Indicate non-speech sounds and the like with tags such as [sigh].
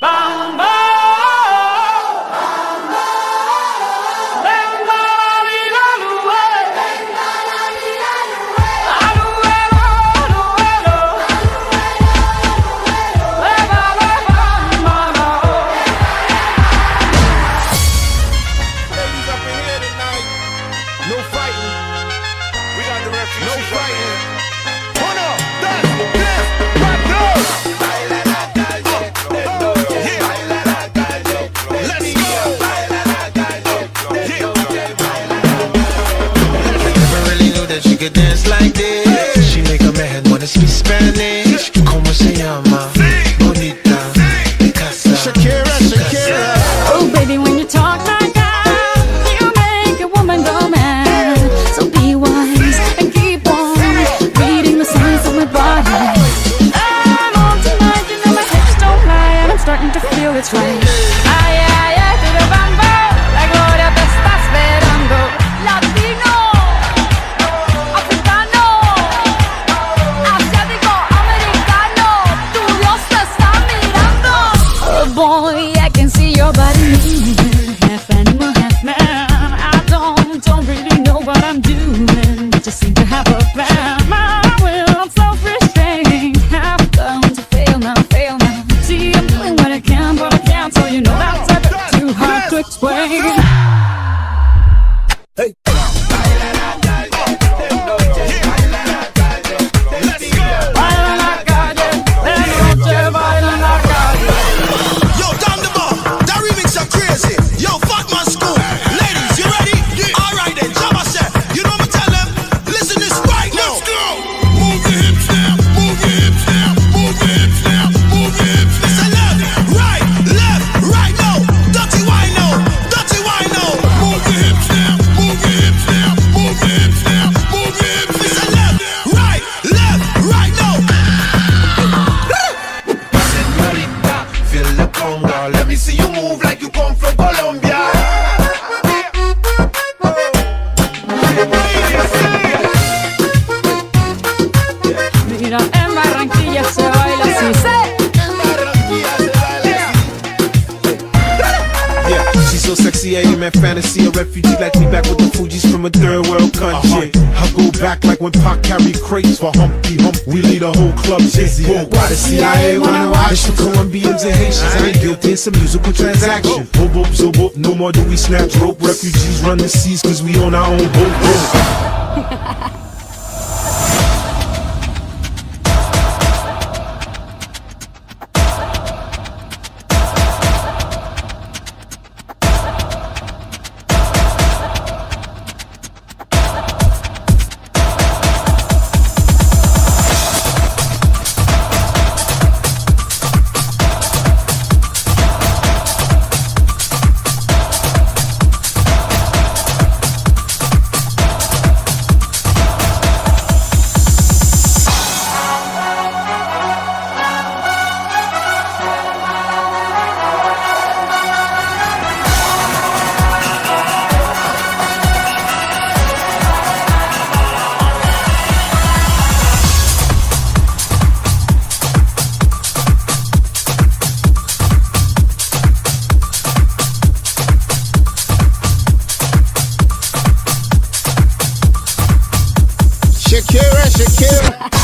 No fighting. We got the. No fighting. Really knew that she could dance like this. She make a man wanna speak Spanish. Como se llama? Bonita. Casa. Shakira, Shakira. Oh, baby, when you talk like that, you make a woman go mad. So be wise and keep on reading the signs of my body. I'm on tonight, you know my hips don't lie, and I'm starting to feel it's right. Boy, I can see your body moving, half animal, half man. I don't, don't really know what I'm doing, but just seem to have a plan. My will, I'm self-restrained, have come to fail now, fail now. See, I'm doing what I can, but I can't, so you know that's a bit too hard to explain. She's so sexy, I ain't man fantasy. A refugee like me back with the Fugees from a third world country. Uh-huh. I go back like when Pac carried crates for Humpty Hump. We lead a whole club dizzy. Why the CIA wanna watch the Colombians and Haitians? I ain't guilty, it's a musical transaction. Boop, boop, so boop, no more do we snatch rope. Refugees run the seas cause we own our own boat. boat. [laughs] Shakira, Shakira.